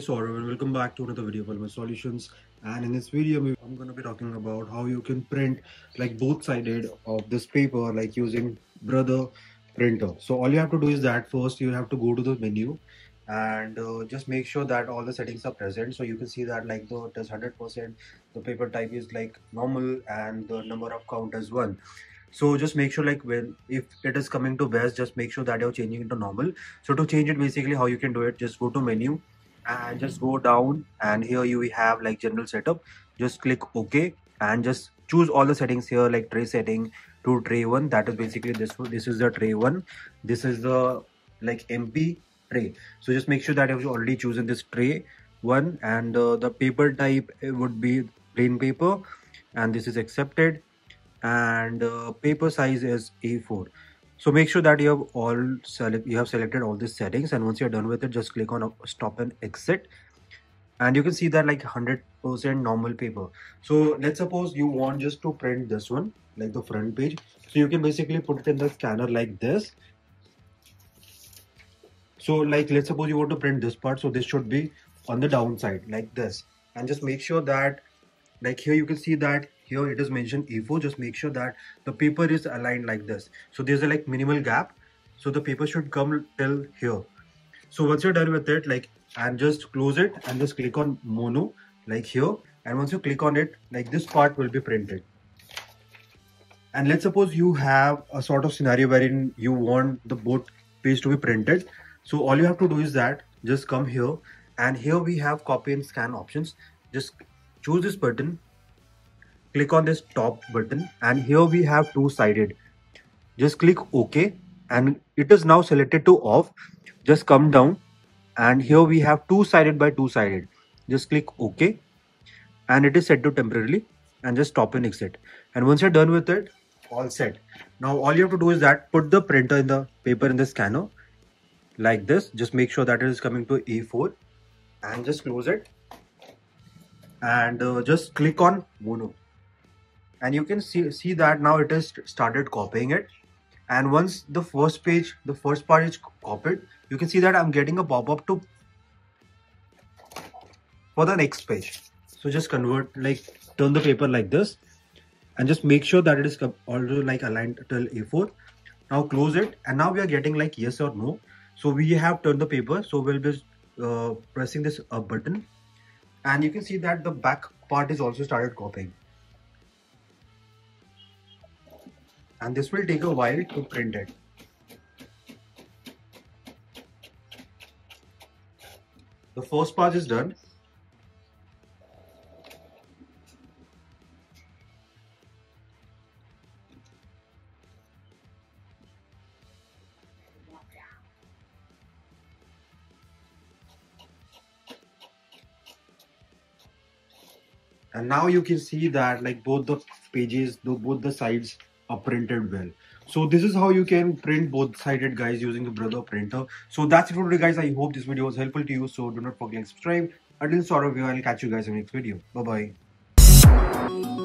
is Sourav and welcome back to another video of my solutions. And in this video I'm going to be talking about how you can print like both sided of this paper like using brother printer. So all you have to do is that first you have to go to the menu and uh, just make sure that all the settings are present. So you can see that like the is 100% the paper type is like normal and the number of count is one. So just make sure like when if it is coming to best just make sure that you're changing it to normal. So to change it basically how you can do it just go to menu and just go down and here you have like general setup. Just click ok and just choose all the settings here like tray setting to tray one. That is basically this this is the tray one. This is the like mp tray. So just make sure that you've already chosen this tray one and uh, the paper type would be plain paper. And this is accepted. And uh, paper size is A4 so make sure that you have all select you have selected all these settings and once you're done with it just click on stop and exit. And you can see that like 100% normal paper. So let's suppose you want just to print this one like the front page. So you can basically put it in the scanner like this. So like let's suppose you want to print this part. So this should be on the downside like this. And just make sure that like here you can see that here it is mentioned A4 just make sure that the paper is aligned like this. So there's a like minimal gap. So the paper should come till here. So once you're done with it like and just close it and just click on mono like here. And once you click on it like this part will be printed. And let's suppose you have a sort of scenario wherein you want the both page to be printed. So all you have to do is that just come here. And here we have copy and scan options. Just choose this button click on this top button and here we have two-sided. Just click ok and it is now selected to off. Just come down and here we have two-sided by two-sided. Just click ok and it is set to temporarily and just stop and exit. And once you're done with it all set. Now all you have to do is that put the printer in the paper in the scanner like this. Just make sure that it is coming to a4 and just close it. And uh, just click on mono and you can see see that now it has started copying it. And once the first page the first part is copied you can see that i'm getting a pop-up to for the next page. So just convert like turn the paper like this and just make sure that it is already like aligned till a4 now close it. And now we are getting like yes or no. So we have turned the paper. So we'll be uh, pressing this up button. And you can see that the back part is also started copying and this will take a while to print it. The first part is done. and now you can see that like both the pages both the sides printed well. So this is how you can print both sided guys using the brother printer. So that's it for today guys. I hope this video was helpful to you. So do not forget to subscribe. Until sort of i'll catch you guys in the next video. Bye bye